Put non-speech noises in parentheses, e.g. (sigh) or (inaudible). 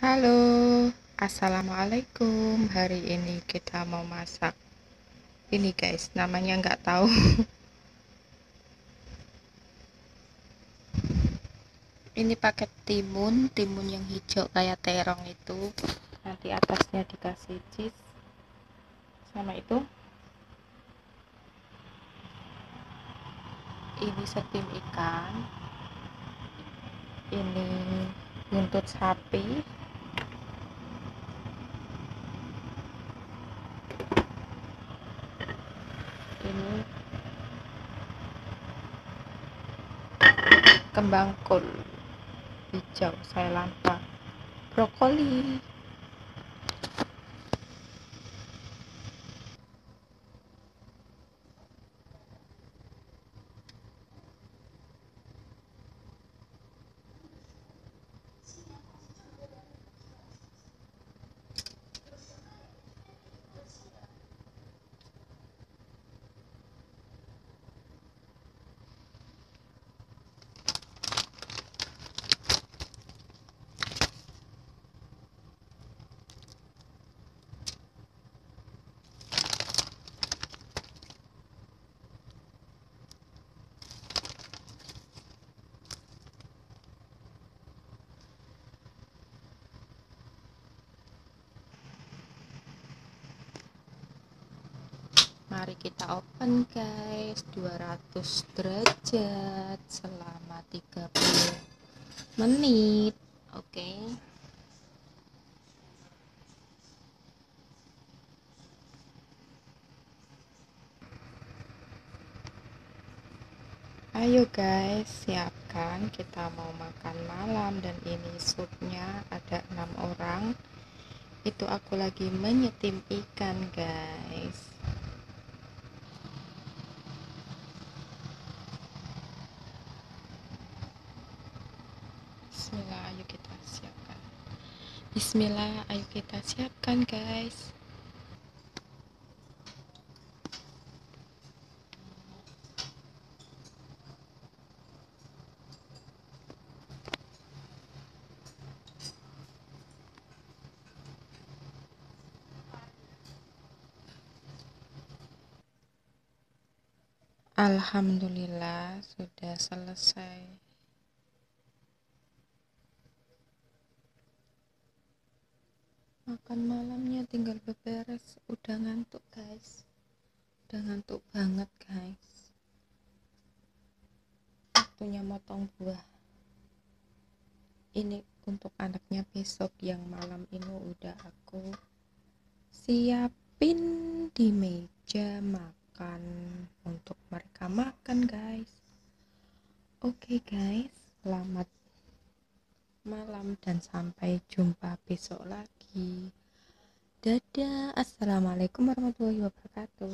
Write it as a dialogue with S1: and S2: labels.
S1: Halo, assalamualaikum. Hari ini kita mau masak ini, guys. Namanya nggak tahu. (laughs) ini pakai timun, timun yang hijau kayak terong itu. Nanti atasnya dikasih cheese sama itu. Ini setim ikan. Ini buntut sapi ini kembang kol hijau saya lampa brokoli mari kita open guys. 200 derajat selama 30 menit. Oke. Okay. ayo guys siapkan. Kita mau makan malam dan ini supnya ada enam orang. Itu aku lagi menyetim ikan guys Bismillah ayo kita siapkan. Bismillah ayo kita siapkan guys. Alhamdulillah sudah selesai makan malamnya tinggal beberes. Udah ngantuk guys. Udah ngantuk banget guys. Waktunya motong buah. Ini untuk anaknya besok. Yang malam ini udah aku siapin di meja makan untuk mereka makan guys. Oke okay, guys. Selamat malam dan sampai jumpa besok lagi. Dadah. Assalamualaikum warahmatullahi wabarakatuh